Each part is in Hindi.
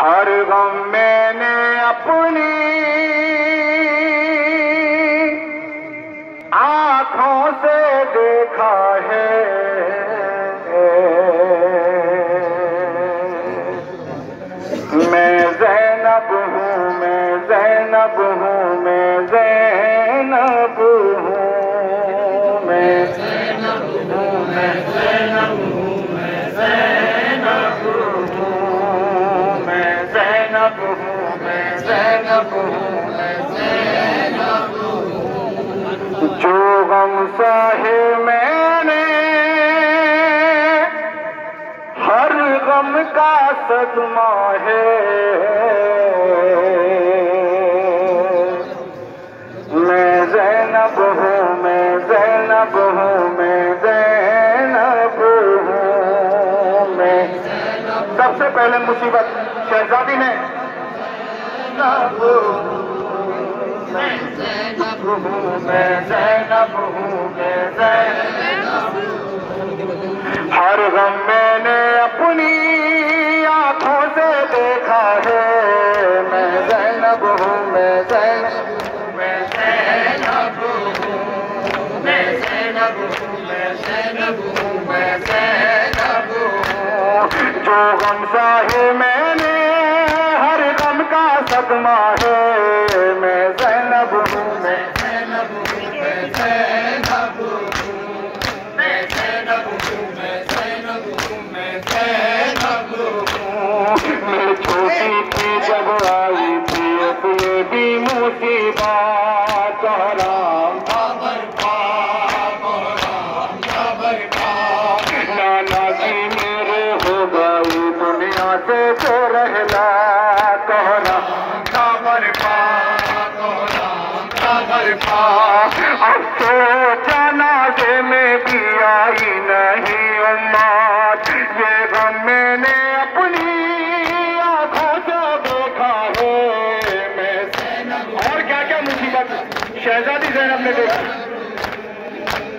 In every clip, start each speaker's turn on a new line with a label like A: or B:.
A: हर गम मैंने अपनी आँखों से देखा है। मैं जैनब हूँ, मैं जैनब हूँ, मैं जैनब जैनब मैं जैनब हूँ जो गम साहे मैंने, हर गम का सदमा है मैं जैनब हूँ, मैं जैनब हूँ, मैं जैनब हूँ, मैं सबसे पहले मुसीबत, शहजादी ने जैनब मैं जैनब हूँ मैं जैनब हूँ मैं जैनब हर गम मैंने अपनी का सदमा है मैं जैनब हूँ मैं जैनब दुनिया से तो रहला कहना अब तो जनाजे में भी आई नहीं उम्मत ये गम मैंने अपनी आँखों से देखा है मैं और क्या क्या मुसीबत शहजादी जैनब ने देखी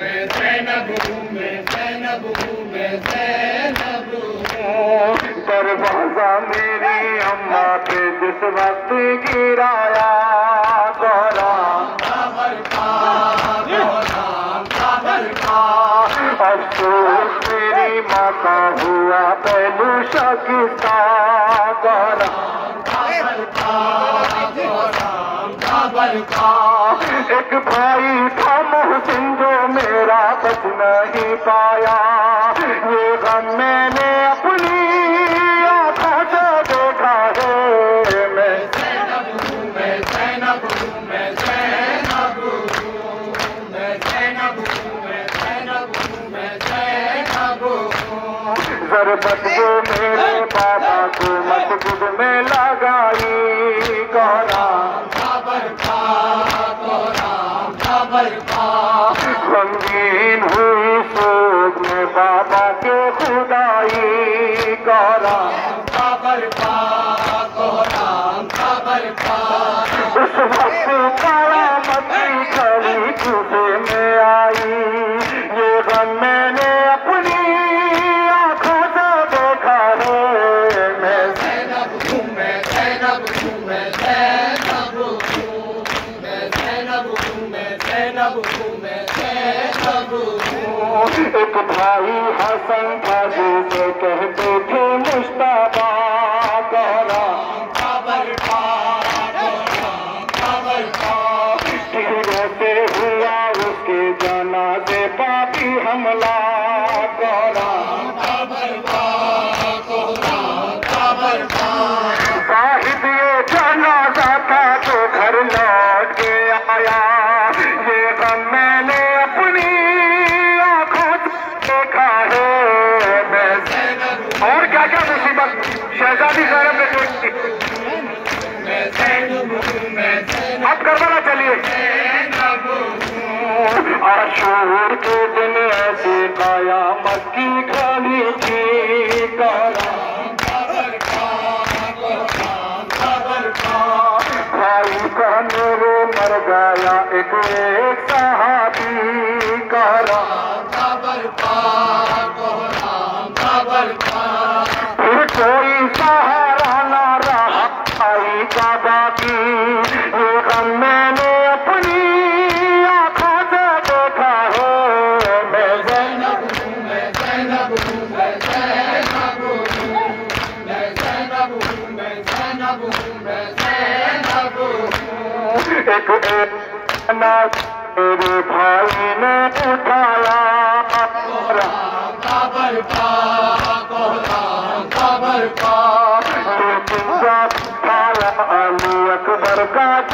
A: मैं जैनब हूँ। मैं जैनब हूँ मैं जैनब हूँ। दरवाज़ा मेरी अम्मा जिस गिराया गौरा। अफसोस मेरी माँ का हुआ पहलू एक भाई था मोहसिन जो मेरा बच पाया जरबत वो मेरे बाबा को मस्जिद में लगाई कोरा गमगीन हुई सोच में बाबा के खुदाई कोरा उस वक्त कारामती खड़ी गुस्से में आई। एक भाई हसन था जिसे कहते थे, मुश्ताबा गौरा। हीरो से हुआ उसके जनाजे पापी हमला गौरा। शहजादी साहब में तो अब करवाना चलिए। आशूर के दिन ऐसे कायामत की खाली थी मेरे मर गया, एक एक सहाबी का राम का बरपा को राम का बरपा ने पा अली अकबर का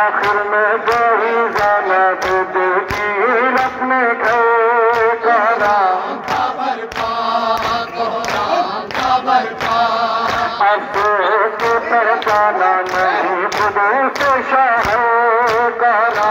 A: आखिर में गई जाना तो देगी अपने घर करा अफसोस के पहचाना नहीं खुद से शहर करा